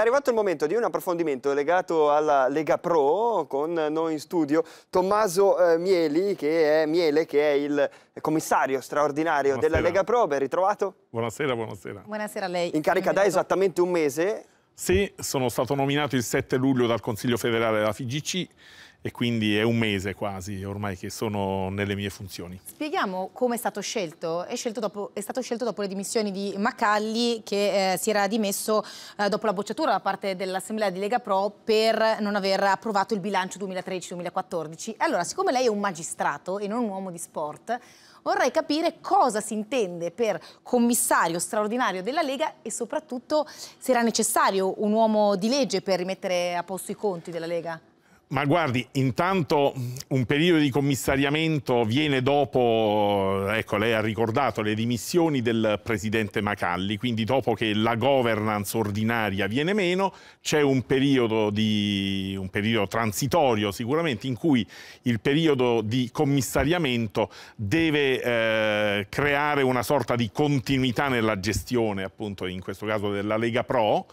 È arrivato il momento di un approfondimento legato alla Lega Pro con noi in studio Tommaso eh, Mieli, che è, Miele, che è il commissario straordinario buonasera. della Lega Pro. Ben ritrovato. Buonasera, buonasera. Buonasera a lei. In carica da esattamente un mese. Sì, sono stato nominato il 7 luglio dal Consiglio federale della FIGC e quindi è un mese quasi ormai che sono nelle mie funzioni. Spieghiamo come è stato scelto. È, scelto dopo, è stato scelto dopo le dimissioni di Macalli che eh, si era dimesso eh, dopo la bocciatura da parte dell'Assemblea di Lega Pro per non aver approvato il bilancio 2013-2014. Allora, siccome lei è un magistrato e non un uomo di sport, vorrei capire cosa si intende per commissario straordinario della Lega e soprattutto se era necessario un uomo di legge per rimettere a posto i conti della Lega. Ma guardi, intanto un periodo di commissariamento viene dopo, ecco lei ha ricordato, le dimissioni del presidente Macalli, quindi dopo che la governance ordinaria viene meno, c'è un un periodo transitorio sicuramente in cui il periodo di commissariamento deve eh, creare una sorta di continuità nella gestione, appunto in questo caso della Lega Pro,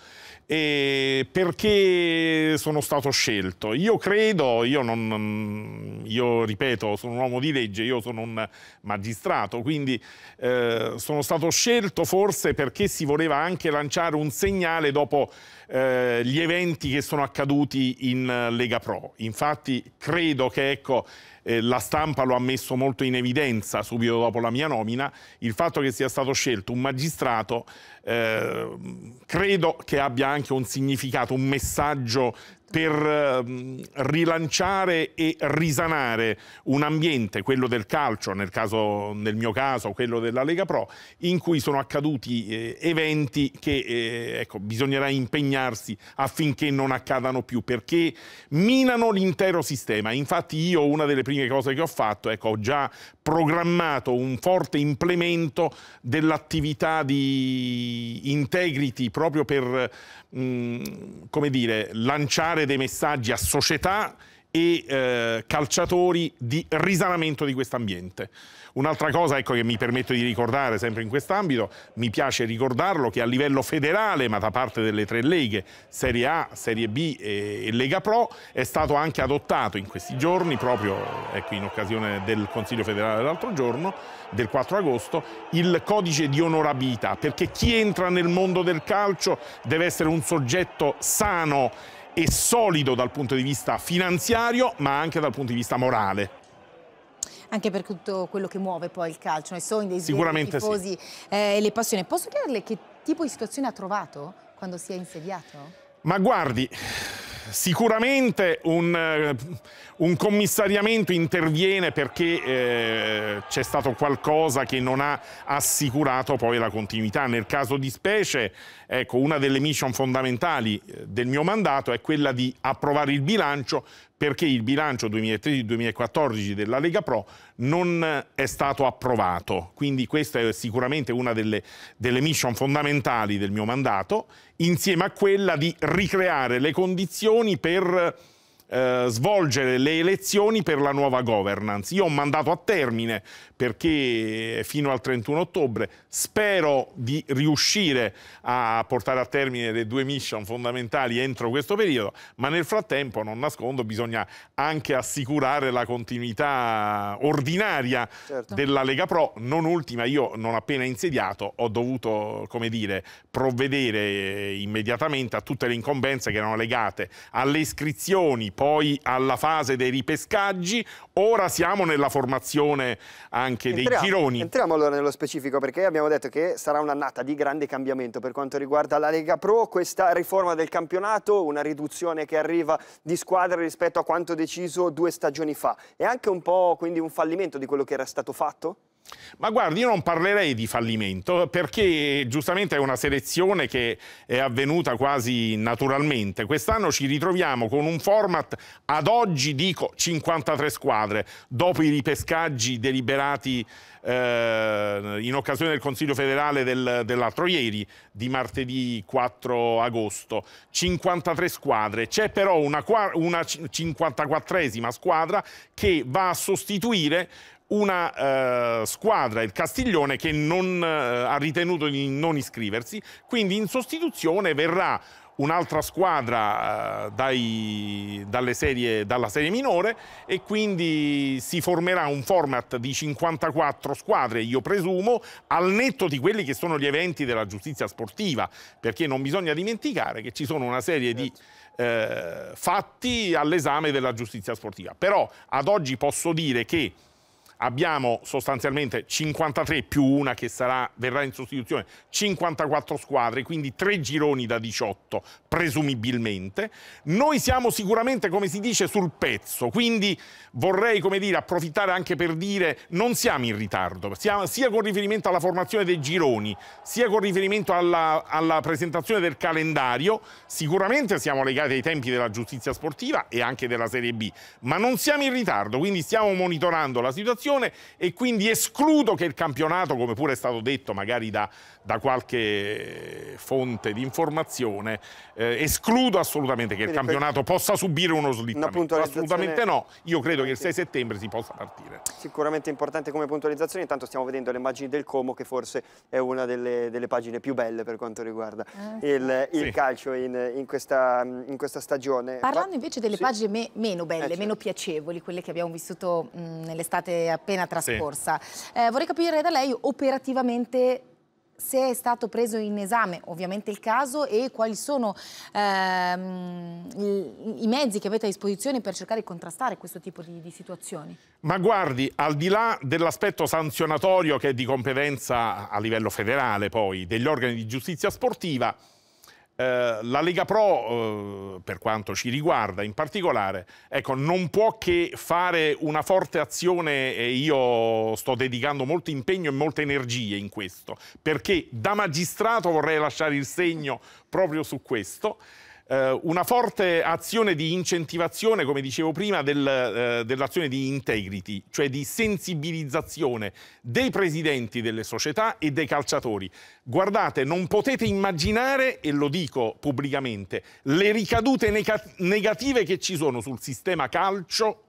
e perché sono stato scelto? Io credo, io, non, io ripeto, sono un uomo di legge, io sono un magistrato, quindi eh, sono stato scelto forse perché si voleva anche lanciare un segnale dopo eh, gli eventi che sono accaduti in Lega Pro. Infatti credo che ecco, eh, la stampa lo ha messo molto in evidenza subito dopo la mia nomina, il fatto che sia stato scelto un magistrato eh, credo che abbia anche un significato, un messaggio per ehm, rilanciare e risanare un ambiente, quello del calcio, nel, caso, nel, mio caso quello della Lega Pro, in cui sono accaduti eh, eventi che eh, ecco, bisognerà impegnarsi affinché non accadano più, perché minano l'intero sistema. Infatti io una delle prime cose che ho fatto, ecco, ho già programmato un forte implemento dell'attività di integrity proprio per mh, mm, come dire, lanciare dei messaggi a società e eh, calciatori di risanamento di questo ambiente. Un'altra cosa ecco, che mi permetto di ricordare sempre in quest'ambito, mi piace ricordarlo che a livello federale, ma da parte delle tre leghe, Serie A, Serie B e, e Lega Pro, è stato anche adottato in questi giorni, proprio ecco, in occasione del Consiglio federale dell'altro giorno, del 4 agosto, il codice di onorabilità, perché chi entra nel mondo del calcio deve essere un soggetto sano e solido dal punto di vista finanziario, ma anche dal punto di vista morale anche per tutto quello che muove poi il calcio, i sogni dei Sicuramente tifosi sì. eh, e le passioni. Posso chiederle che tipo di situazione ha trovato quando si è insediato? Ma guardi, sicuramente un, eh, un, commissariamento interviene perché eh, c'è stato qualcosa che non ha assicurato poi la continuità. Nel caso di specie, ecco, una delle mission fondamentali eh, del mio mandato è quella di approvare il bilancio perché il bilancio 2013-2014 della Lega Pro non è stato approvato. Quindi questa è sicuramente una delle, delle mission fondamentali del mio mandato, insieme a quella di ricreare le condizioni per eh, svolgere le elezioni per la nuova governance. Io ho mandato a termine perché fino al 31 ottobre spero di riuscire a portare a termine le due mission fondamentali entro questo periodo, ma nel frattempo, non nascondo, bisogna anche assicurare la continuità ordinaria certo. della Lega Pro. Non ultima, io non appena insediato ho dovuto, come dire, provvedere immediatamente a tutte le incombenze che erano legate alle iscrizioni poi alla fase dei ripescaggi, ora siamo nella formazione anche entriamo, dei gironi. Entriamo allora nello specifico perché abbiamo detto che sarà un'annata di grande cambiamento per quanto riguarda la Lega Pro, questa riforma del campionato, una riduzione che arriva di squadre rispetto a quanto deciso due stagioni fa. È anche un po' quindi un fallimento di quello che era stato fatto? Ma guardi, io non parlerei di fallimento perché giustamente è una selezione che è avvenuta quasi naturalmente. Quest'anno ci ritroviamo con un format ad oggi dico 53 squadre, dopo i ripescaggi deliberati eh, in occasione del Consiglio federale del, dell'altro ieri, di martedì 4 agosto. 53 squadre, c'è però una, una 54esima squadra che va a sostituire una uh, squadra, il Castiglione, che non, uh, ha ritenuto di non iscriversi, quindi in sostituzione verrà un'altra squadra eh, dai, serie, dalla serie minore e quindi si formerà un format di 54 squadre, io presumo, al netto di quelli che sono gli eventi della giustizia sportiva, perché non bisogna dimenticare che ci sono una serie di eh, fatti all'esame della giustizia sportiva. Però ad oggi posso dire che abbiamo sostanzialmente 53 più una che sarà, verrà in sostituzione, 54 squadre, quindi tre gironi da 18 presumibilmente. Noi siamo sicuramente, come si dice, sul pezzo, quindi vorrei dire, approfittare anche per dire non siamo in ritardo, siamo, sia con riferimento alla formazione dei gironi, sia con riferimento alla, alla presentazione del calendario, sicuramente siamo legati ai tempi della giustizia sportiva e anche della Serie B, ma non siamo in ritardo, quindi stiamo monitorando la situazione situazione e quindi escludo che il campionato, come pure è stato detto magari da, da qualche fonte di informazione, eh, escludo assolutamente che quindi il campionato possa subire uno slittamento. Assolutamente no, io credo che il 6 settembre si possa partire. Sicuramente importante come puntualizzazione, intanto stiamo vedendo le immagini del Como che forse è una delle, delle pagine più belle per quanto riguarda eh. il, il sì. calcio in, in, questa, in, questa, stagione. Parlando invece delle sì. pagine me, meno belle, eh, certo. meno piacevoli, quelle che abbiamo vissuto nell'estate appena trascorsa. Sì. Eh, vorrei capire da lei operativamente se è stato preso in esame ovviamente il caso e quali sono ehm, i, i, mezzi che avete a disposizione per cercare di contrastare questo tipo di, di situazioni? Ma guardi, al di là dell'aspetto sanzionatorio che è di competenza a livello federale poi degli organi di giustizia sportiva, eh, la Lega Pro, eh, per quanto ci riguarda in particolare, ecco, non può che fare una forte azione e io sto dedicando molto impegno e molte energie in questo, perché da magistrato vorrei lasciare il segno proprio su questo eh, una forte azione di incentivazione, come dicevo prima, del, eh, dell'azione di integrity, cioè di sensibilizzazione dei presidenti delle società e dei calciatori. Guardate, non potete immaginare, e lo dico pubblicamente, le ricadute negative che ci sono sul sistema calcio.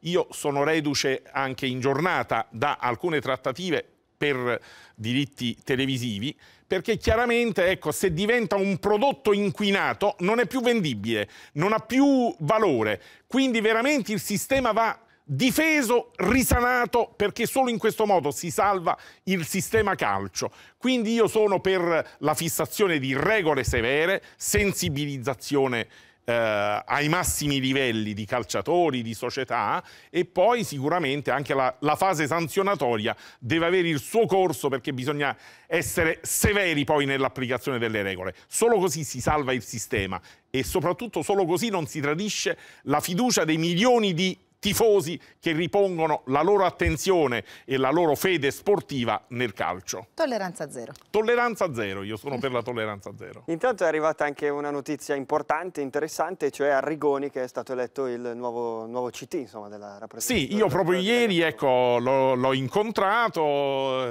Io sono reduce anche in giornata da alcune trattative per diritti televisivi, perché chiaramente ecco, se diventa un prodotto inquinato non è più vendibile, non ha più valore, quindi veramente il sistema va difeso, risanato, perché solo in questo modo si salva il sistema calcio. Quindi io sono per la fissazione di regole severe, sensibilizzazione eh, ai massimi livelli di calciatori, di società e poi sicuramente anche la, la, fase sanzionatoria deve avere il suo corso perché bisogna essere severi poi nell'applicazione delle regole. Solo così si salva il sistema e soprattutto solo così non si tradisce la fiducia dei milioni di tifosi che ripongono la loro attenzione e la loro fede sportiva nel calcio. Tolleranza zero. Tolleranza zero, io sono per la tolleranza zero. Intanto è arrivata anche una notizia importante, interessante, cioè Arrigoni che è stato eletto il nuovo, nuovo CT insomma, della rappresentazione. Sì, io proprio ieri ecco, l'ho incontrato,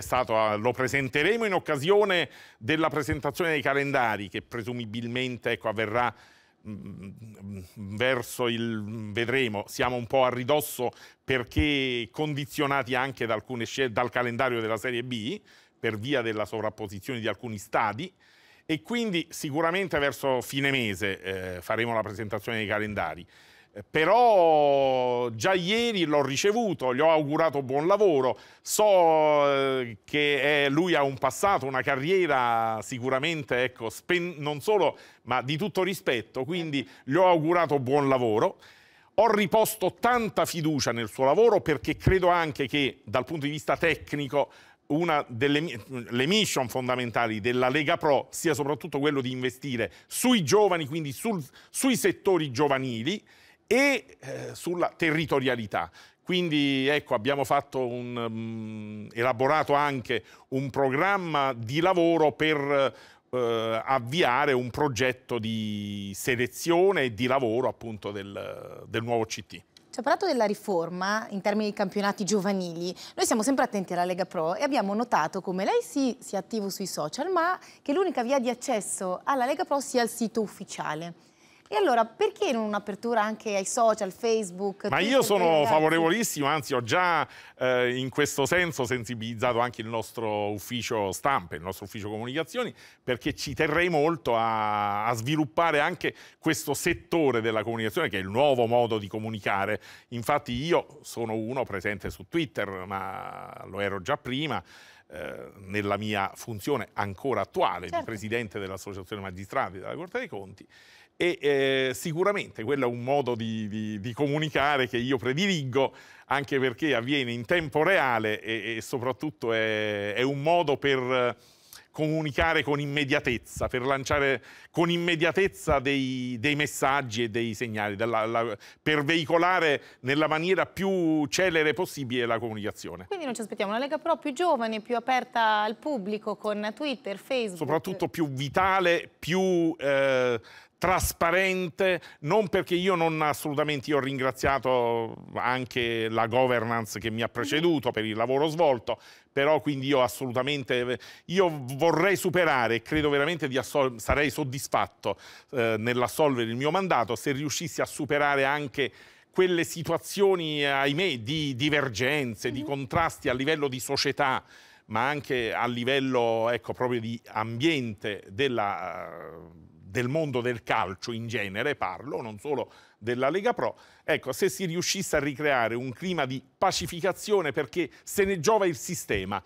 stato, lo presenteremo in occasione della presentazione dei calendari che presumibilmente ecco, avverrà verso il vedremo, siamo un po' a ridosso perché condizionati anche da alcune scelte dal calendario della Serie B per via della sovrapposizione di alcuni stadi e quindi sicuramente verso fine mese eh, faremo la presentazione dei calendari. Però già ieri l'ho ricevuto, gli ho augurato buon lavoro, so eh, che lui ha un passato, una carriera sicuramente, ecco, non solo, ma di tutto rispetto, quindi gli ho augurato buon lavoro. Ho riposto tanta fiducia nel suo lavoro perché credo anche che dal punto di vista tecnico una delle le mission fondamentali della Lega Pro sia soprattutto quello di investire sui giovani, quindi sul, sui settori giovanili, e eh, sulla territorialità. Quindi ecco, abbiamo un, um, elaborato anche un programma di lavoro per eh, avviare un progetto di selezione e di lavoro appunto del, del nuovo CT. Ci ha parlato della riforma in termini di campionati giovanili. Noi siamo sempre attenti alla Lega Pro e abbiamo notato come lei sì sia attivo sui social, ma che l'unica via di accesso alla Lega Pro sia il sito ufficiale. E allora perché non un'apertura anche ai social, Facebook? Ma io sono favorevolissimo, anzi ho già eh, in questo senso sensibilizzato anche il nostro ufficio stampa, il nostro ufficio comunicazioni, perché ci terrei molto a, a sviluppare anche questo settore della comunicazione che è il nuovo modo di comunicare. Infatti io sono uno presente su Twitter, ma lo ero già prima. Eh, nella mia funzione ancora attuale certo. di presidente dell'Associazione Magistrati della Corte dei Conti e eh, sicuramente quello è un modo di, di, di, comunicare che io prediligo anche perché avviene in tempo reale e, e soprattutto è, è, un modo per comunicare con immediatezza, per lanciare con immediatezza dei, dei messaggi e dei segnali, della, la, per veicolare nella maniera più celere possibile la comunicazione. Quindi non ci aspettiamo una Lega Pro più giovane, più aperta al pubblico con Twitter, Facebook. Soprattutto più vitale, più... Eh, trasparente, non perché io non assolutamente, io ho ringraziato anche la governance che mi ha preceduto per il lavoro svolto, però quindi io assolutamente, io vorrei superare e credo veramente di sarei soddisfatto eh, nell'assolvere il mio mandato se riuscissi a superare anche quelle situazioni, ahimè, di divergenze, mm -hmm. di contrasti a livello di società, ma anche a livello ecco, proprio di ambiente della del mondo del calcio in genere, parlo, non solo della Lega Pro, ecco, se si riuscisse a ricreare un clima di pacificazione perché se ne giova il sistema.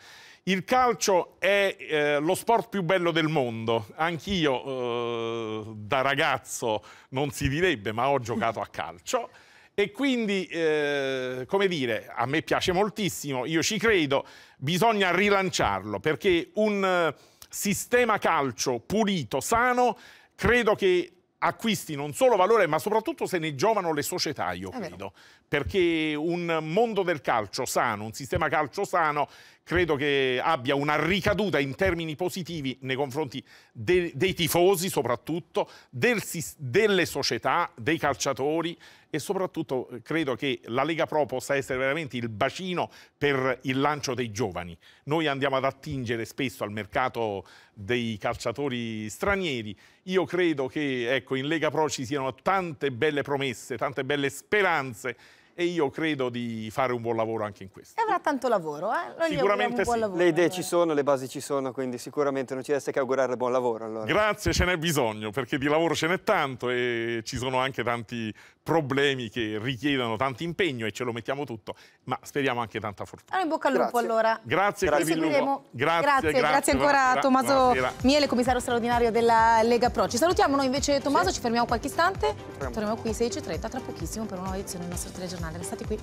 Il calcio è eh, lo sport più bello del mondo, anch'io eh, da ragazzo non si direbbe, ma ho giocato a calcio e quindi, eh, come dire, a me piace moltissimo, io ci credo, bisogna rilanciarlo perché un eh, sistema calcio pulito, sano, credo che acquisti non solo valore, ma soprattutto se ne giovano le società, io credo. Perché un mondo del calcio sano, un sistema calcio sano, credo che abbia una ricaduta in termini positivi nei confronti de dei tifosi soprattutto, del, delle società, dei calciatori e soprattutto eh, credo che la Lega Pro possa essere veramente il bacino per il lancio dei giovani. Noi andiamo ad attingere spesso al mercato dei calciatori stranieri. Io credo che ecco, in Lega Pro ci siano tante belle promesse, tante belle speranze e io credo di fare un buon lavoro anche in questo. E avrà tanto lavoro, eh? Noi sicuramente sì. Lavoro, le idee allora. ci sono, le basi ci sono, quindi sicuramente non ci resta che augurare buon lavoro. Allora. Grazie, ce n'è bisogno, perché di lavoro ce n'è tanto e ci sono anche tanti problemi che richiedono tanto impegno e ce lo mettiamo tutto, ma speriamo anche tanta fortuna. Allora in bocca al lupo grazie. allora. Grazie, grazie. Grazie, grazie, grazie, grazie ancora a Tommaso Miele, commissario straordinario della Lega Pro. Ci salutiamo noi invece Tommaso, sì. ci fermiamo qualche istante, torniamo qui 16.30 tra pochissimo per una nuova edizione del nostro telegiornale. Restate qui.